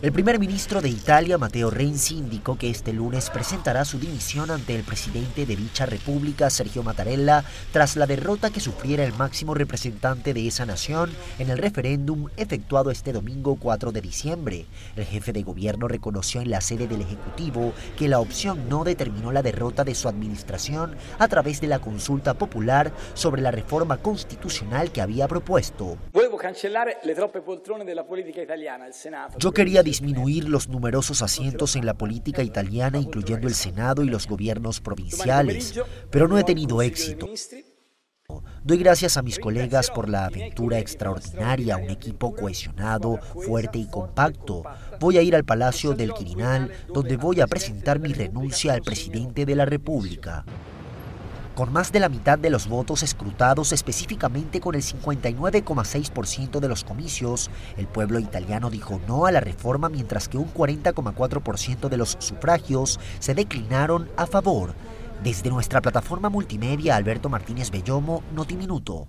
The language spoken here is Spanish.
El primer ministro de Italia, Matteo Renzi, indicó que este lunes presentará su dimisión ante el presidente de dicha república, Sergio Mattarella, tras la derrota que sufriera el máximo representante de esa nación en el referéndum efectuado este domingo 4 de diciembre. El jefe de gobierno reconoció en la sede del Ejecutivo que la opción no determinó la derrota de su administración a través de la consulta popular sobre la reforma constitucional que había propuesto. Yo quería disminuir los numerosos asientos en la política italiana, incluyendo el Senado y los gobiernos provinciales, pero no he tenido éxito. Doy gracias a mis colegas por la aventura extraordinaria, un equipo cohesionado, fuerte y compacto. Voy a ir al Palacio del Quirinal, donde voy a presentar mi renuncia al presidente de la República. Con más de la mitad de los votos escrutados, específicamente con el 59,6% de los comicios, el pueblo italiano dijo no a la reforma, mientras que un 40,4% de los sufragios se declinaron a favor. Desde nuestra plataforma multimedia, Alberto Martínez Bellomo, Notiminuto.